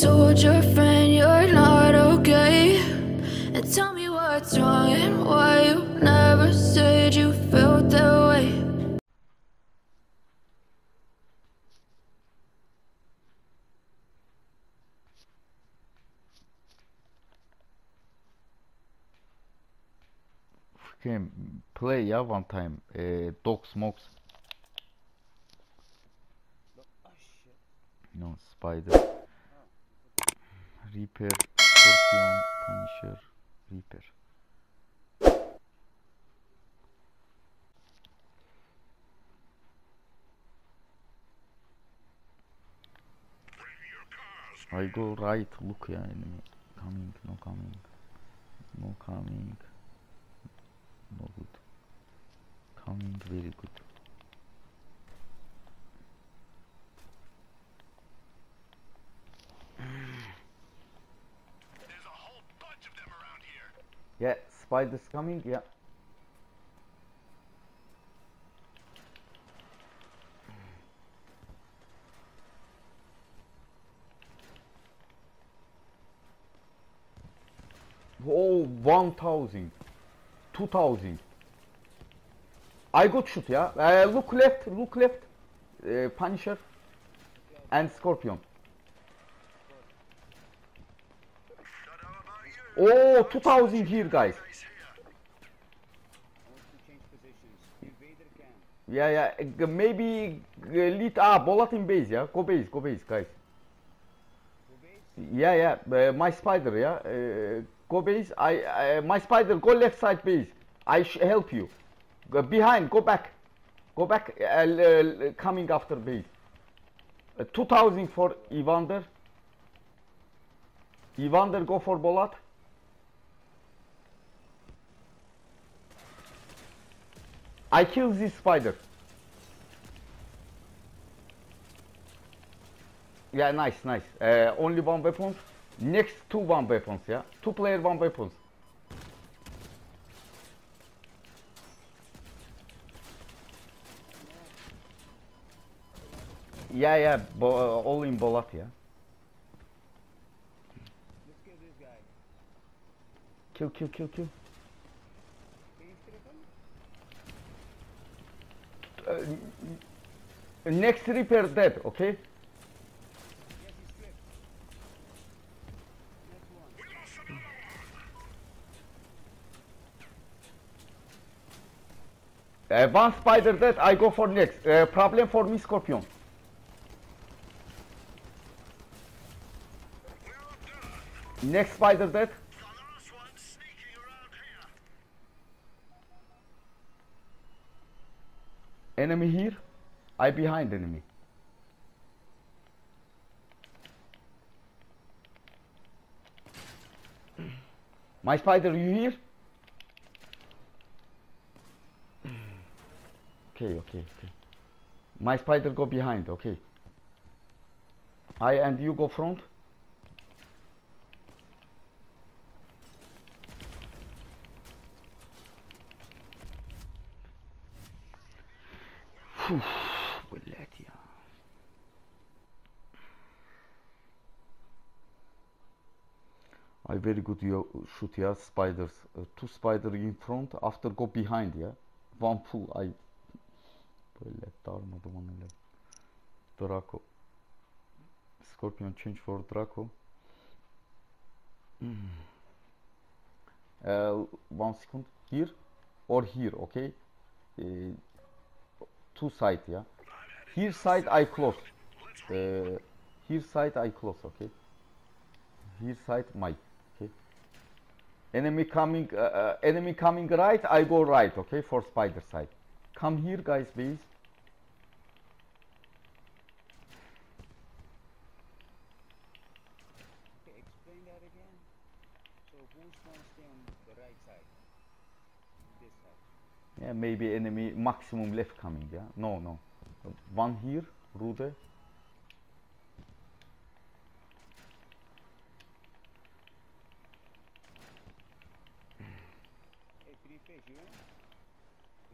told your friend you're not okay. And tell me what's wrong and why you never said you felt that way. Can play ya one time. Uh, dog smokes. No spider. Reaper, Scorpion, Punisher, Reaper. I go right, look ya enemy. Coming, no coming. No coming. No good. Coming, very good. There's Yeah, spiders coming, yeah. Oh, 1000. 2000. I got shoot, yeah. Uh, look left, look left. Uh, Punisher and Scorpion. Don't know about you. Oh, 2000 here, guys. Yeah, yeah. uh, Maybe uh, lead. Ah, Bolat in base, yeah. Go base, go base, guys. Yeah, yeah. Uh, my spider, yeah. Uh, go base. I, I, my spider, go left side base. I help you. Go behind, go back. Go back. Uh, l- coming after base. Uh, 2000 for Evander. Evander, go for Bolat. I kill this spider. Yeah, nice, nice. Uh, only one weapon. Next two one weapons, yeah. Two player one weapons. Yeah, yeah. Bo uh, all in Bolat, yeah. Kill. Kill, kill, kill, Uh, next repair dead, okay? Stripped. Next one. Uh, spider dead, I go for next. Uh, problem for me, Scorpion. Next spider dead. Valorous one sneaking around here. Enemy here. I behind enemy. My spider, you here? Okay, okay, okay. My spider go behind, okay. I and you go front. I very good shoot yeah spiders uh, two spider in front after go behind yeah one full I böyle darmadım onu öyle Draco. Scorpion change for Draco. Hmm. uh, one second. Here or here okay? Uh, two side yeah here side I close. Uh, here side I close okay? Here side my enemy coming uh, uh, enemy coming right I go right okay for spider side come here guys please Okay, explain that again. So who's gonna stay on the right side? This side. yeah maybe enemy maximum left coming yeah no no one here Rude Hey, three fish, you in?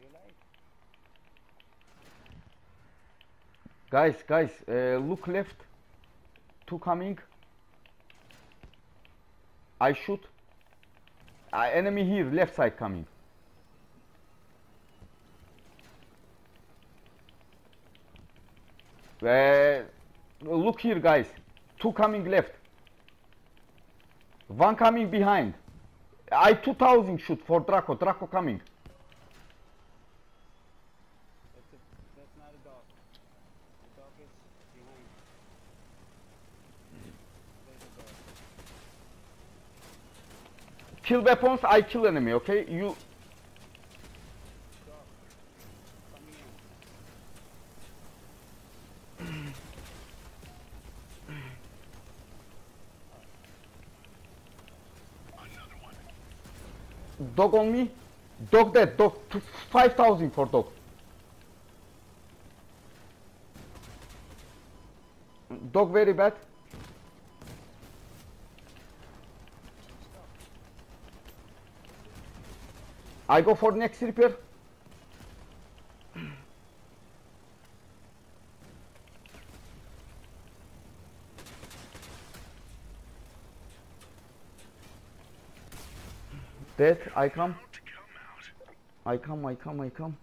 Real life? Guys guys uh, look left two coming I shoot. Uh, enemy here, left side coming. Uh, look here, guys. Two coming left. One coming behind. I 2000 shoot for Draco. Draco coming. That's a, that's not a dog. The dog is behind. There's a dog. Kill weapons, I kill enemy, okay? You Dog. On me. Dog dead, dog 5000 for dog. Dog very bad. I go for next repair. Dead, I come. I come, I come, I come.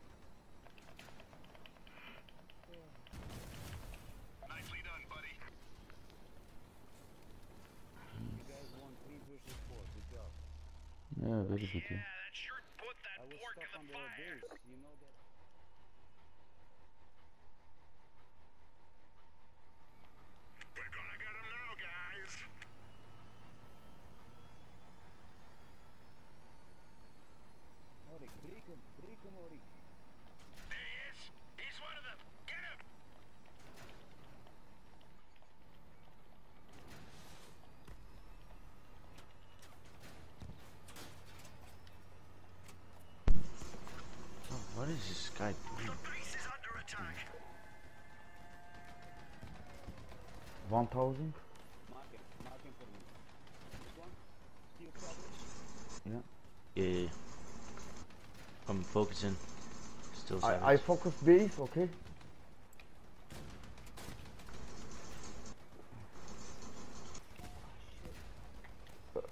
1000. Mark him. For me. This one. Steel cover. Yeah, yeah, yeah. I'm focusing. Still I, I focus base, okay?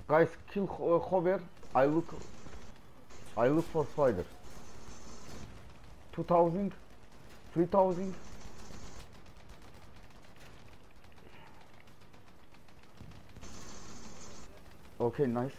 Guys, kill uh, hover. I look. I look for spider. 2000, 3000. Okay, nice.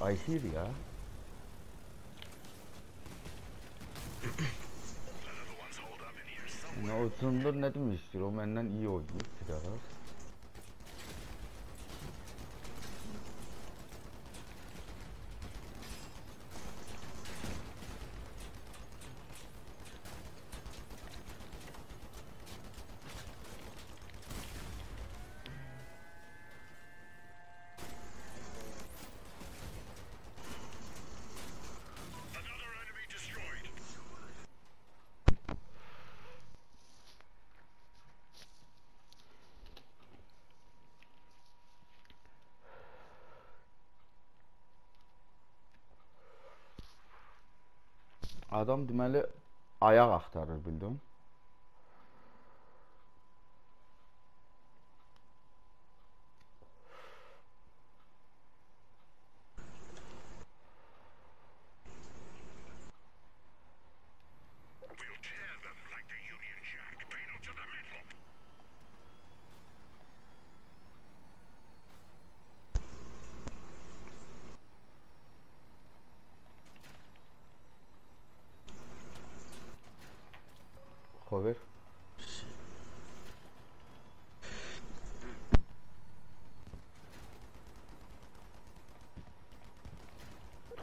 I hear ya. ne oturumda ne demiştir? O benden iyi oynuyor biraz. Adam deməli ayaq axtarır bildin?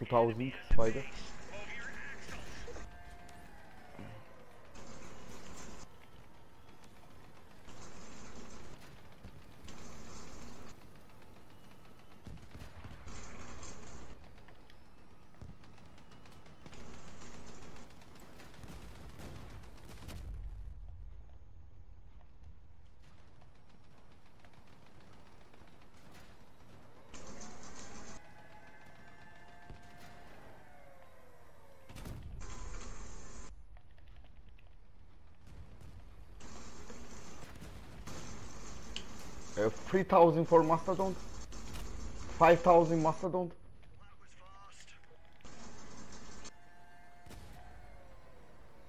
Two thousand spider. 3000 for Mastodon. 5000 Mastodon. That was fast.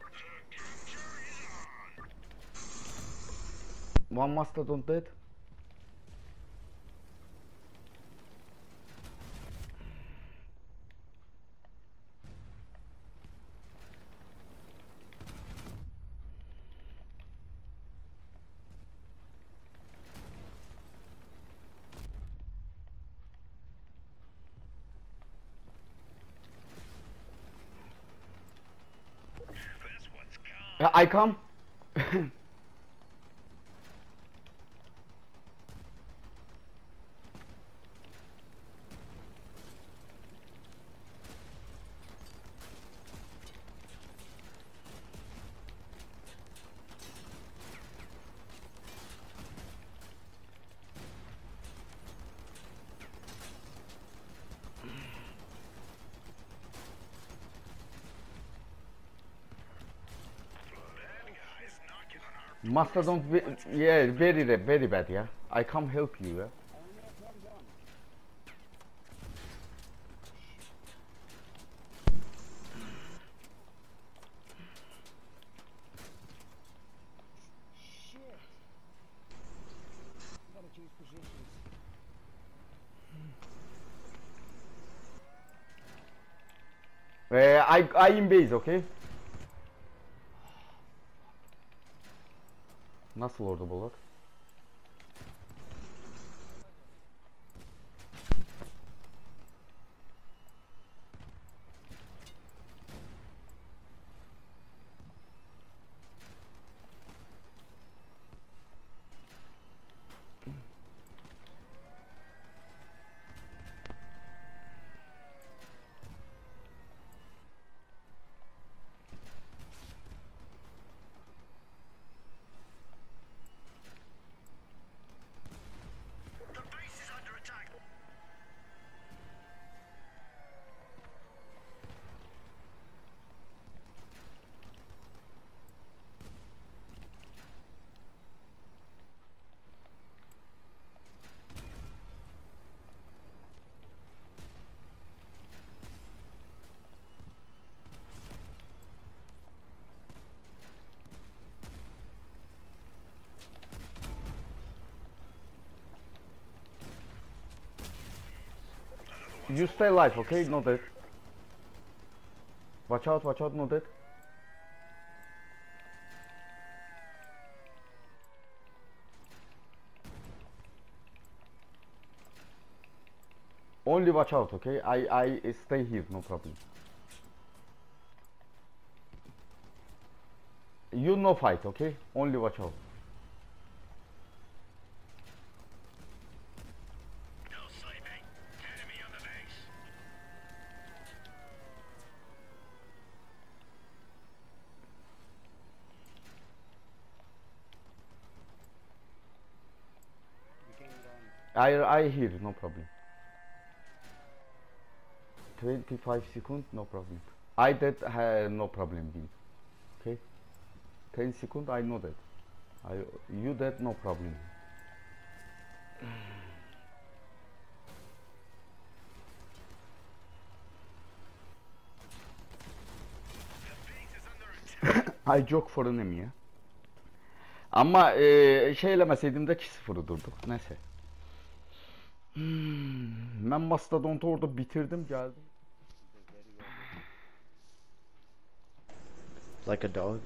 The capture is on. One Mastodon dead. This one's gone. Uh, I come. That guy's our Mastodon, yeah, very very bad, yeah. I come help you, yeah. Uh, I I in base, okay? affordable'lar. You stay alive, okay? Not dead. Watch out, watch out, not dead. Only watch out, okay? I I stay here, no problem. You no fight, okay? Only watch out. I I hear, no problem. 25 seconds, no problem. I that uh, no problem B. Okay. 10 seconds, I know that. I you that no problem. I joke for enemy ya. Ama e, şeylemeseydim de 2-0 durduk. Neyse. Hmm, ben Mastodont'u orada bitirdim geldim. Like a dog.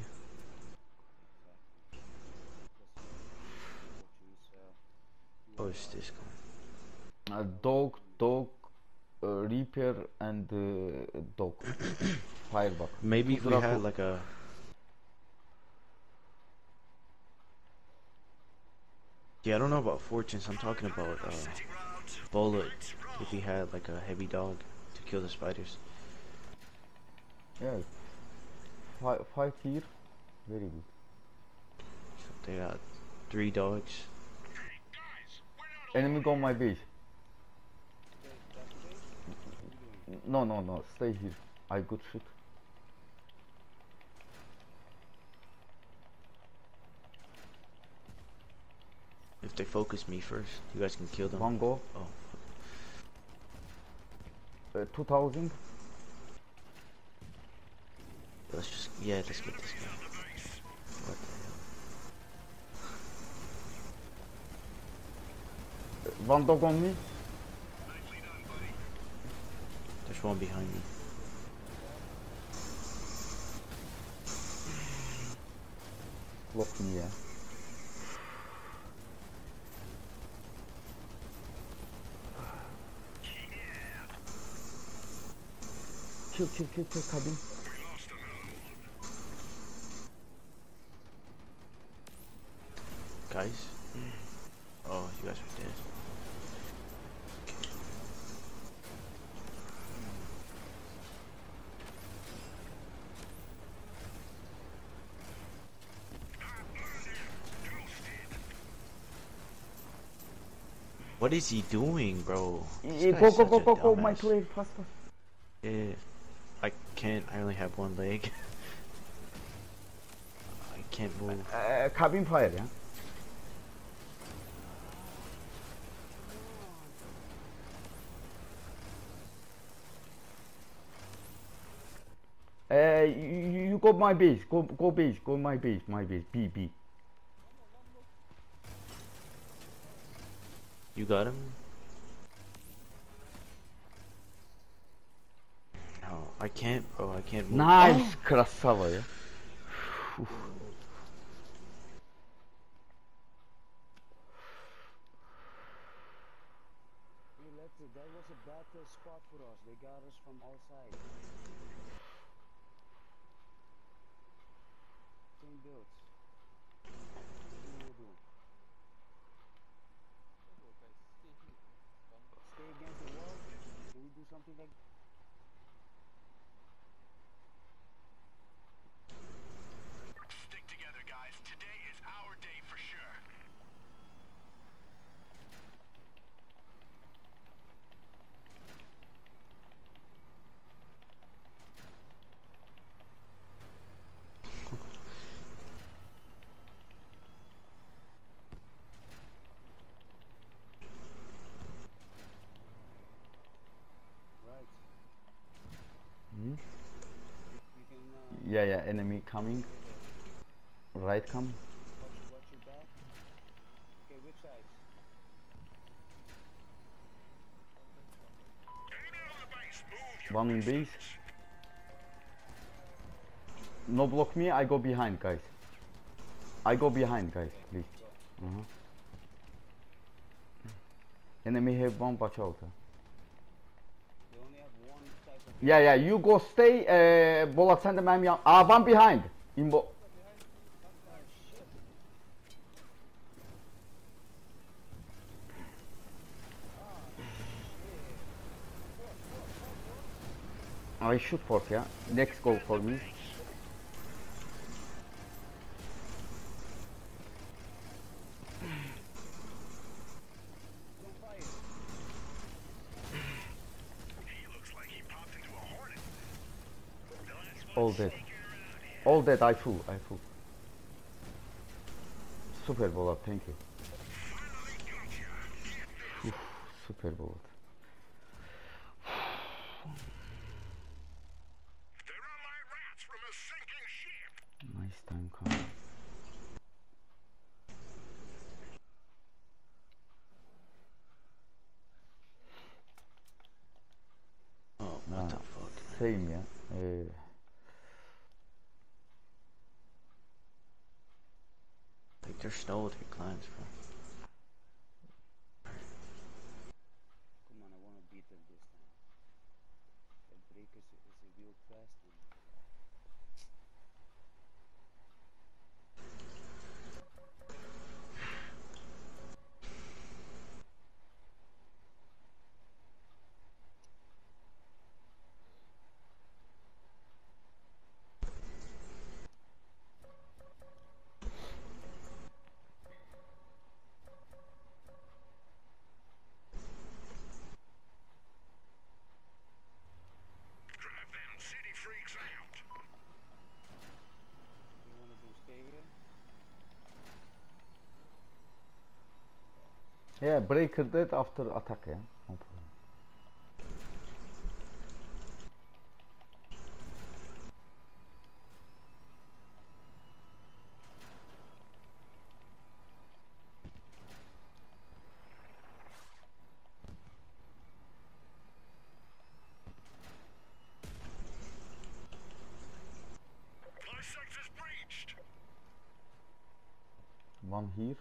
Oh, it's this guy. Dog, dog, uh, reaper and uh, dog. Firebug. Maybe if we had like a. Yeah, I don't know about fortunes. I'm talking about uh, bullet. If he had like a heavy dog to kill the spiders. Yeah. Fight, fight here. Very good. So they got three dogs. Guys, we're not Enemy go my base. That's the base? What are you doing? No, no, no. Stay here. I good shoot. If they focus me first, you guys can kill them. One go. Oh, Uh, 2000. let's just yeah, let's get this guy. What the hell? Uh, One dog on me. There's one behind me. Block me ya. Kill kill kill kill cabin. Guys? Oh, you guys are dead. What is he doing, bro? This Eh, guy's Go go go go go my dumbass. player fast fast. Yeah, I can't. I only have one leg. I can't move. Uh, cabin fire ya. Uh, you, you go my base, go go base, go my base, my base, B B. You got him? I can't, bro. I can't. Move. Nice, oh. Crossover. Move your One in base. No block me, I go behind guys. I go behind guys, please. Uh-huh. Enemy have one watch out. Yeah yeah you go stay uh, Bolak sen de benim yan. Aa one behind. In I shoot for ya. Next go for me. All dead. All dead I full I full. Super Bolak thank you. finally. Uf, super Bolak. They're on my rats from a sinking ship. Nice time coming. Oh, what Ah. the fuck? Same ya. Ee, there's snow with your clans, Breaker dead after attack, yeah. One here.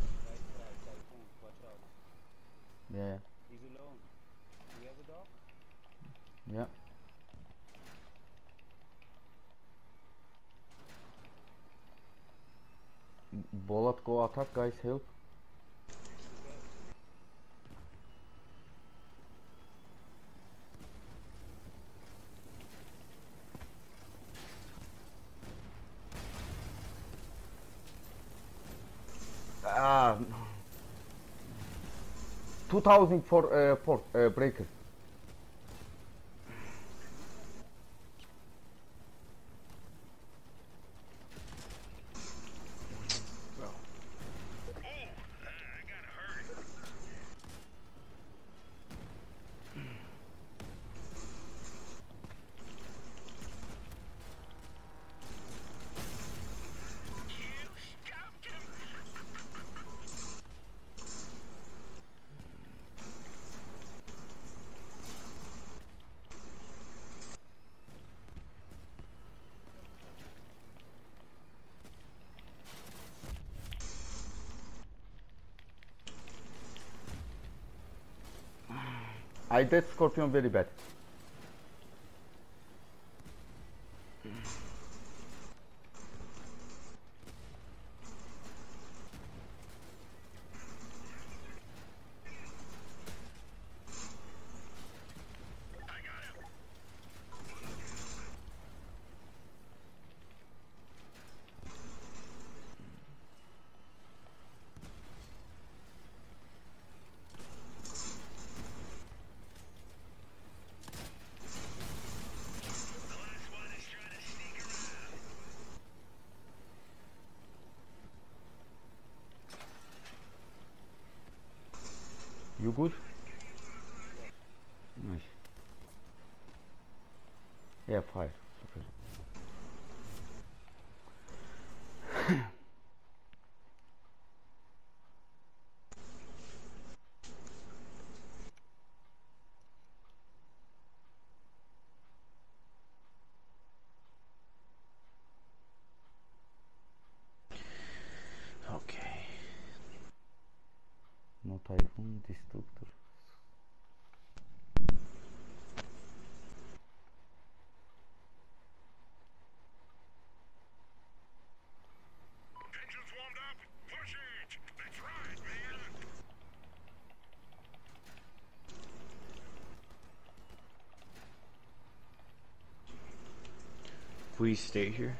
Right side, typhoon, watch out. Yeah, He's alone. You have a dog? yeah. Go attack, guys, help. Ah, 2000 for uh, port uh, breaker. I did Scorpion very bad. We stay here.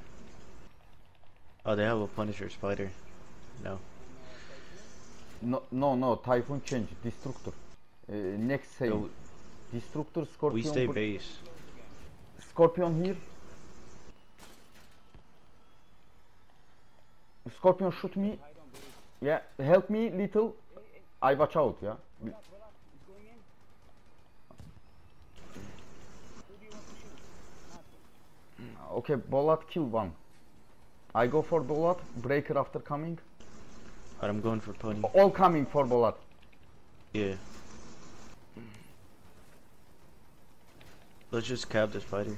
Oh, they have a Punisher spider. No. No, no, no. Typhoon change. Destructor. Uh, next save. No, Destructor, Scorpion. we stay base. Scorpion here. Scorpion shoot me. Hide on base. Yeah, help me little. I watch out, yeah. Voila, voila, it's going in. Who do you want to shoot? Nothing. Okay, Bolat kill one. I go for Bolat, breaker after coming. But I'm going for Pony. All coming for Bolat. Yeah. Let's just cab this spider.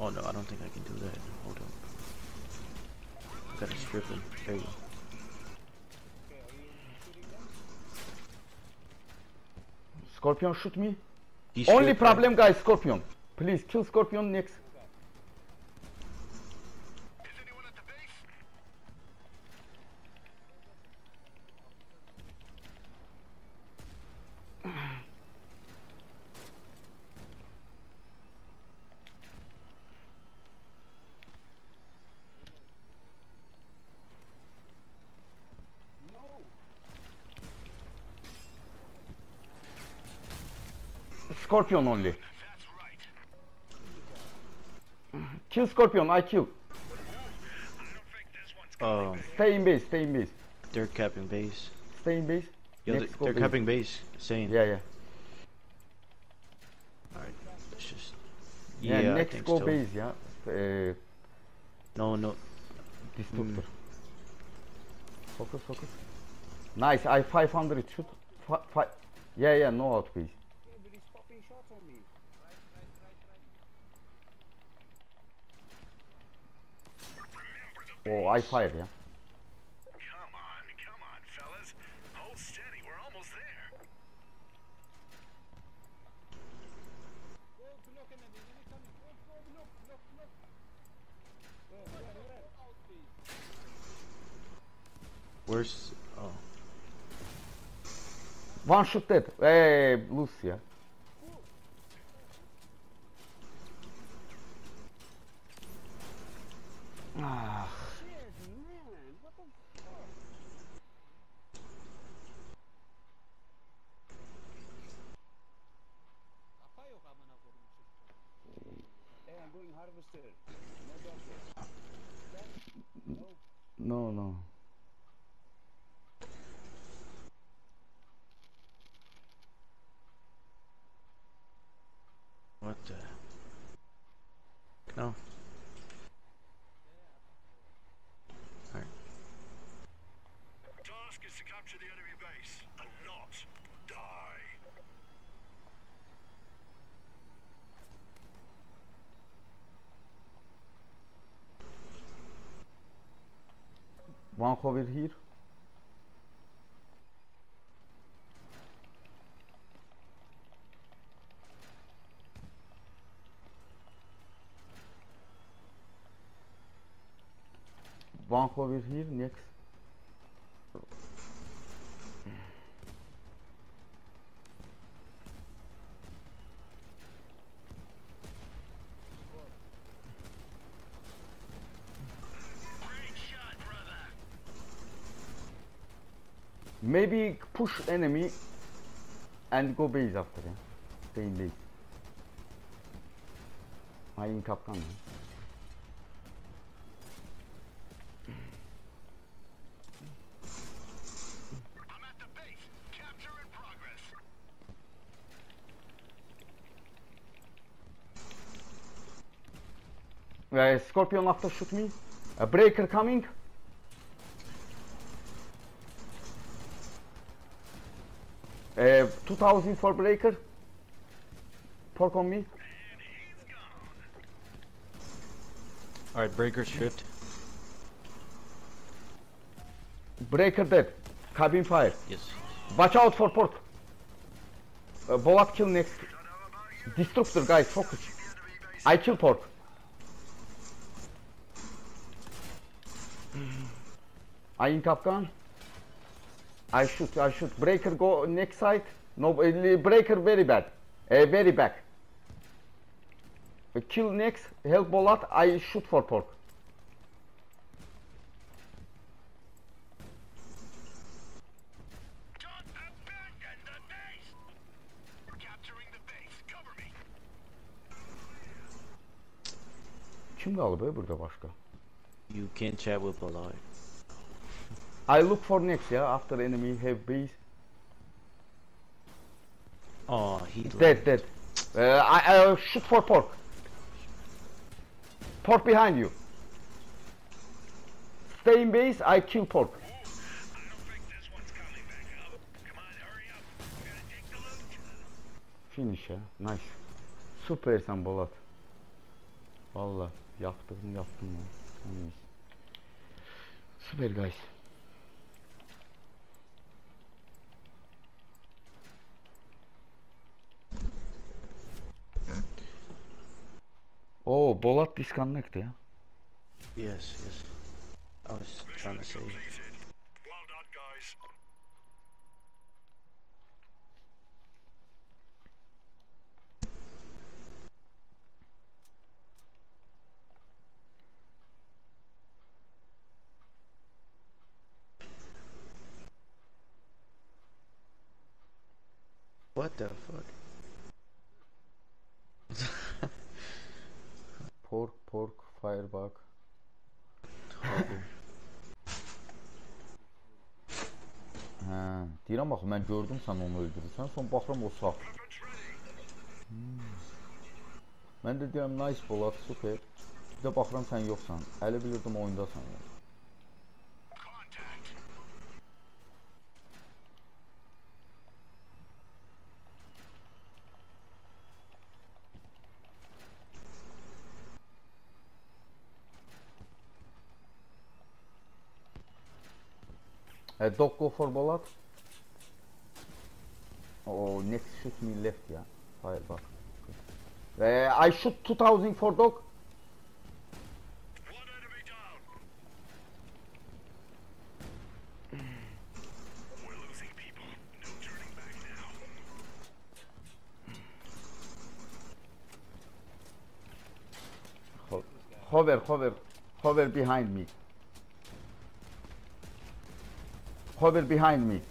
Oh no, I don't think I can do that. Hold on. I gotta strip him. There you go. Okay, are you shooting them? Scorpion shoot me. He Only problem guys, Scorpion. Please kill Scorpion next. Is anyone at the base? Scorpion only. Kill Scorpion, I kill. Um, Stay in base, stay in base. they're capping base. Stay in base. Next they're, they're base. capping base. Saying. Yeah, yeah. Alright, let's just. Yeah, Yeah, next go so. base ya. Ee, No, no. destructor. Focus, focus. Nice. I 500 shoot. Fi fi yeah, yeah. No out base. Yeah, but he's popping shots on me. Oh, I fire ya. Come on, come on, fellas. Hold steady. We're almost there. Where's. Oh. One shot dead. Hey, loose over here. Bank over here next. Maybe push enemy and go base after ya. Stay in base. Hain kapkan ya. I'm at the base. Capture in progress. Uh, Scorpion after shoot me. A breaker coming. Uh, 2000 for breaker. Pork on me. Alright, breaker shift. Breaker dead. Cabin fire. Yes. Watch out for pork. Uh, Bolat kill next. Destructor guys focus. I kill pork. I in Kapkan. I shoot, I shoot. Breaker go next side. No, uh, breaker very bad. Uh, very back. Uh, kill next. Help Bolat. I shoot for pork. Don't abandon the base. Capturing the base. Cover me. Kim kaldı be burada başka? You can't chat with Balai. I look for next yeah after enemy have base. Oh, he Dead, dead. Uh, I, shoot for pork. Pork behind you. Stay in base. I kill pork. I don't think this one's coming back up. Come on, hurry up. We gotta take the loot. Finish ya. Nice. Süpersen Bolat. Valla yaptığını yaptın ya. Süper guys. Bolat disconnect ya. Yes, yes. I was trying to say. Deyirəm axı mən gördüm sən onu öldürürsən, son baxıram o sağ. Hmm. Mən də deyirəm nice Polat, super. Bir də baxıram sən yoxsan. Hələ bilirdim oyundasan. Yəni. Dog go for bullet. Oh, next shoot me left, yeah. Fire back. Uh, I shoot 2000 for dog. One enemy down. We're losing people. No turning back now. Ho- Hover, hover, hover behind me. Hover behind me.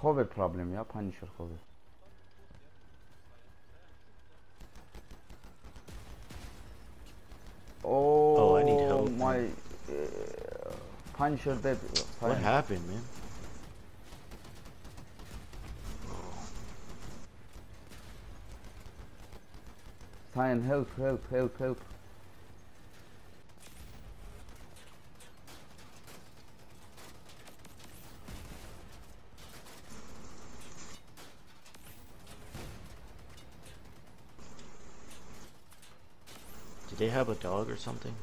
Hover problem ya, Punisher hover. Oh, Oh, I need help, My man. uh, Punisher dead. What happened, man? Cyan, help, help, help, help. They have a dog or something?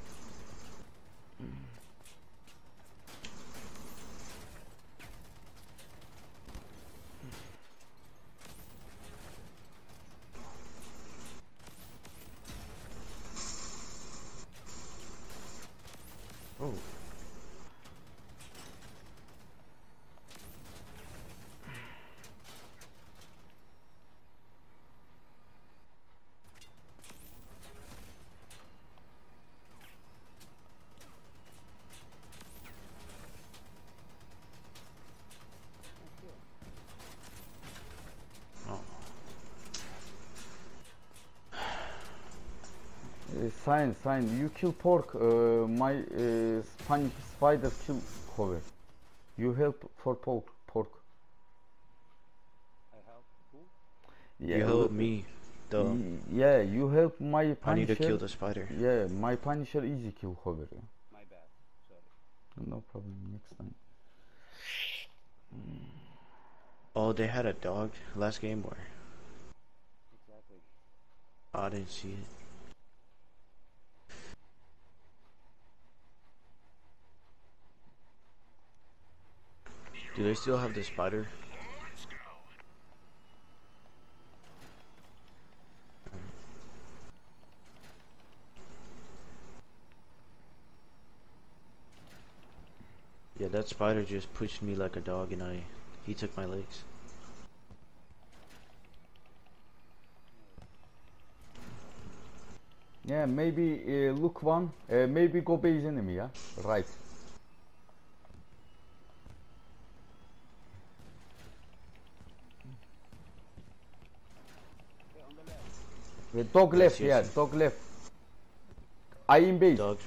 Cyan, Cyan, you kill pork. Uh, my uh, Spanish spider kill cover. You help for pork. Pork. I help who? Yeah, you help me. The Yeah, you help my I Punisher. need to kill the spider. Yeah, my Punisher easy kill cover. yeah. My bad. Sorry. No problem. Next time. Oh, they had a dog last game or Exactly. I didn't see it. Do they still have the spider? Yeah, that spider just pushed me like a dog and I he took my legs. Yeah, maybe uh, look one. Uh, maybe go base enemy. Yeah, right. Hey, on the Uh, dog left. Yeah, dog left. I in base. Dogs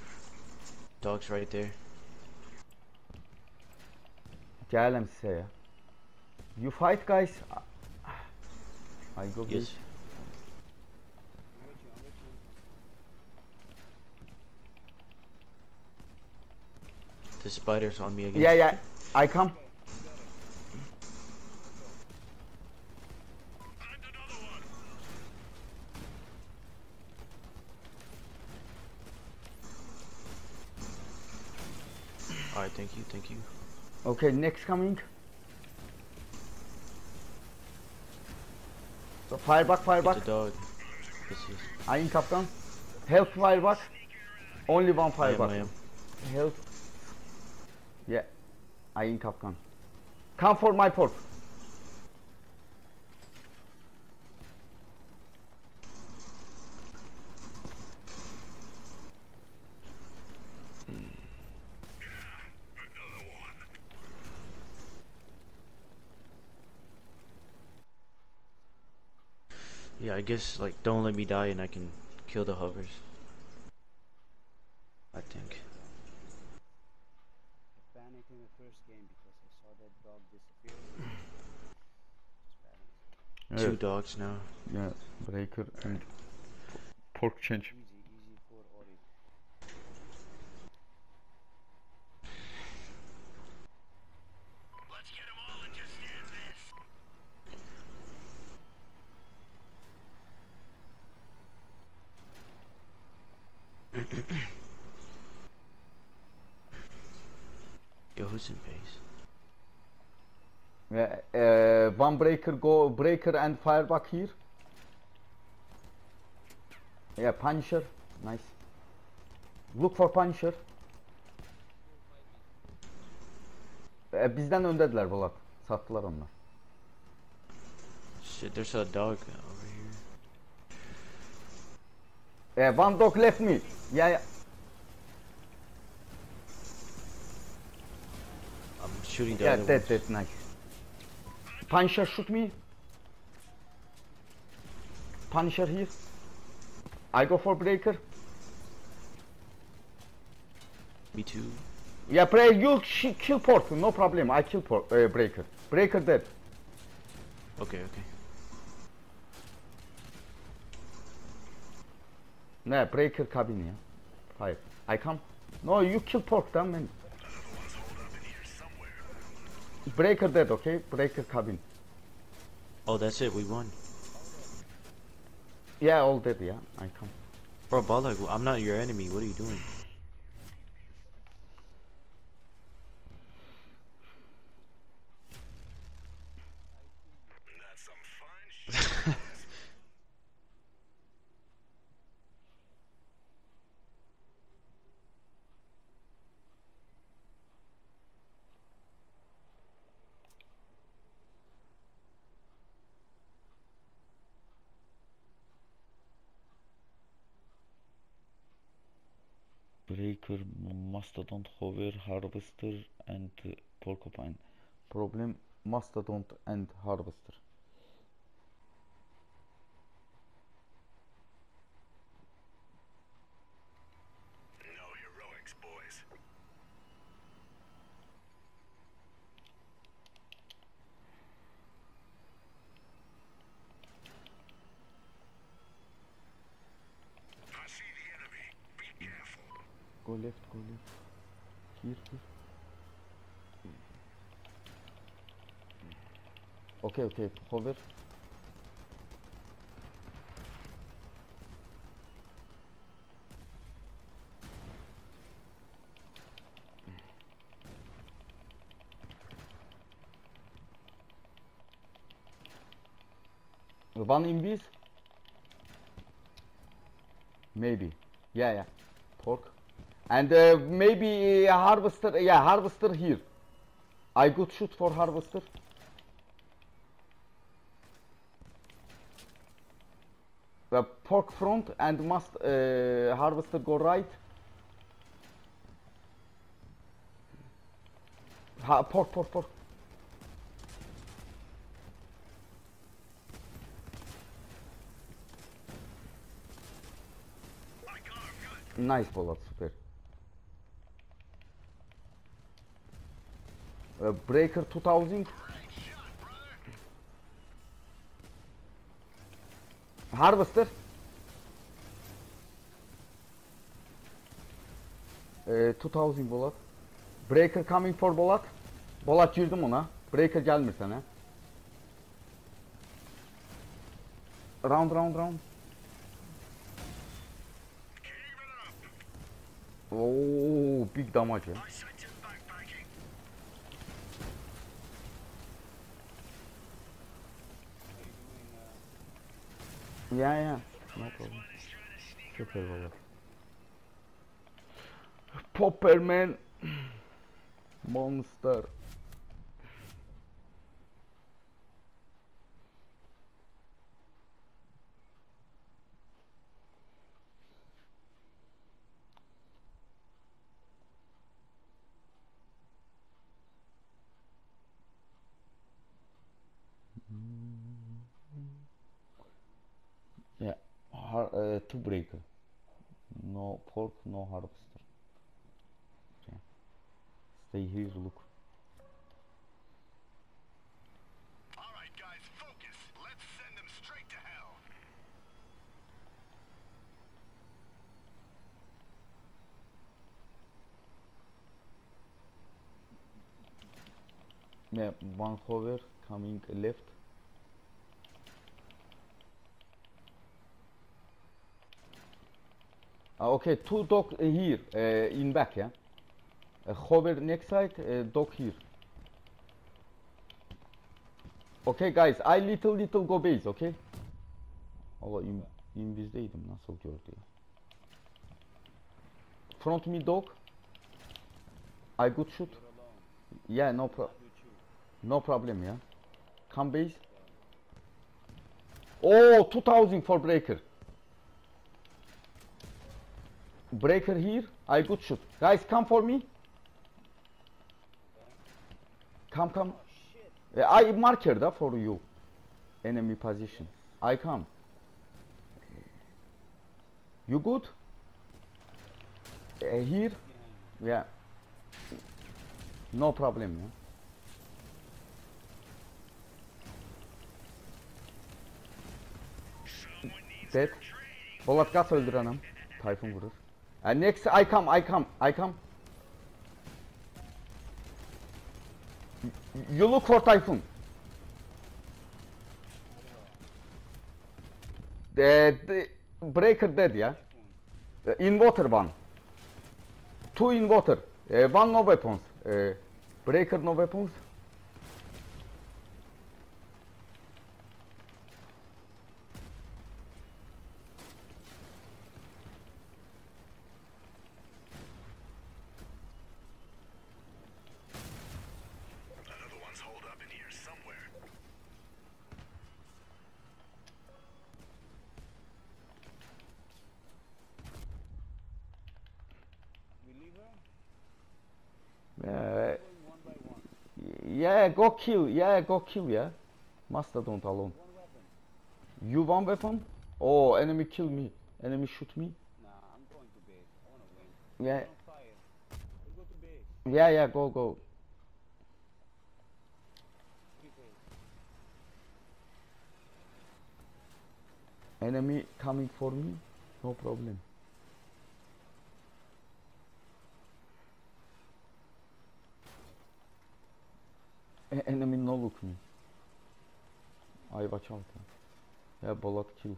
Dogs right there. Sizə ya. You fight guys. I go Yes. base. I'm with you. I'm with you. The spider's on me again. Yeah, yeah. I come. Thank you. Okay, next coming. So fire back, fire back. the dog. I in captain. Help fire back. Only one I fire am, back. I am. Help. Yeah. I in captain. Come for my port. I guess like don't let me die and I can kill the hovers. I think. I panicked in the first game because I saw that dog disappear. Two dogs now. Yeah, but breaker and pork change. Who's in base? Yeah, uh, one breaker go breaker and fire back here. Yeah, Punisher. Nice. Look for Punisher. Ee, bizden öndediler Bulat. Sattılar onlar. Shit, there's a dog over here. One dog left me. Yeah, yeah. I'm shooting the Yeah, other dead, dead, nice. Punisher shoot me. Punisher here. I go for breaker. Me too. Yeah, pray you kill port, no problem. I kill port, uh, breaker. Breaker dead. Okay, okay. Ne, breaker cabin ya. Fire. I come. No, you kill port, then man. Breaker dead, okay? Breaker cabin. Oh, that's it. We won. Yeah, all dead, yeah. I come. Bro, Balak, I'm not your enemy. What are you doing? Breaker, mastodon, hover, harvester and porcupine. Problem mastodon and harvester. No heroics, boys. I see the enemy. Be careful. Go left, go left. Here, here. Okay, hover. One in this? Maybe. Yeah, yeah. Pork. And uh, maybe uh, harvester. Yeah, harvester here. I could shoot for harvester. The pork front and must uh, harvester go right. Ha, pork, pork, pork. Nice Polat, süper. Uh, Breaker 2000. Harvester. Uh, 2000 Bolat. Breaker coming for Bolat. Bolat girdim ona. Breaker gelmir sana. Round round round. Oo, big damage. ya. I sent you backpacking. How you doing, uh, Yeah, yeah. No problem. Süper baba. Popperman Monster breaker. No pork, no harvester. Okay. Stay here, look. All right, guys, focus. Let's send them straight to hell. Yeah, one hover coming left. Ah, okay, two dog uh, here uh, in back, yeah. Uh, hover next side, uh, dog here. Okay guys, I little little go base, okay? Allah in, invizdeydim nasıl gördü ya. Front me dog. I good shoot. Yeah, no problem. No problem, yeah. Come base. Oh, 2000 for breaker. Breaker here. I good shoot. Guys, come for me. Come, come. I marker da for you. Enemy position. I come. You good? Uh, here? Yeah. No problem, yeah. Dead. Polat Gas öldür anam. Tayfun vurur. And next I come, I come, I come. You look for Typhoon. The, the breaker dead yeah. Uh, in water one. Two in water. Uh, one no weapons. Uh, breaker no weapons. Another one's holed up in here somewhere. We leave her? Uh, Going one by one. Yeah, go kill. Yeah, go kill. Yeah. Mastodon alone. You one weapon? Oh, enemy kill me. Enemy shoot me. Nah, I'm going to base. I wanna win. Yeah. Let's go to base. yeah, yeah. Go, go. Enemy coming for me. No problem. Enemy no look me. I watch out. Yeah, kill.